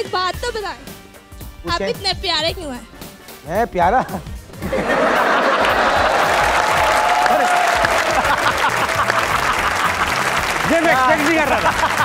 एक बात तो बताएँ। आप इतने प्यारे क्यों हैं? मैं प्यारा? ये मैं एक्सपेक्ट नहीं कर रहा था।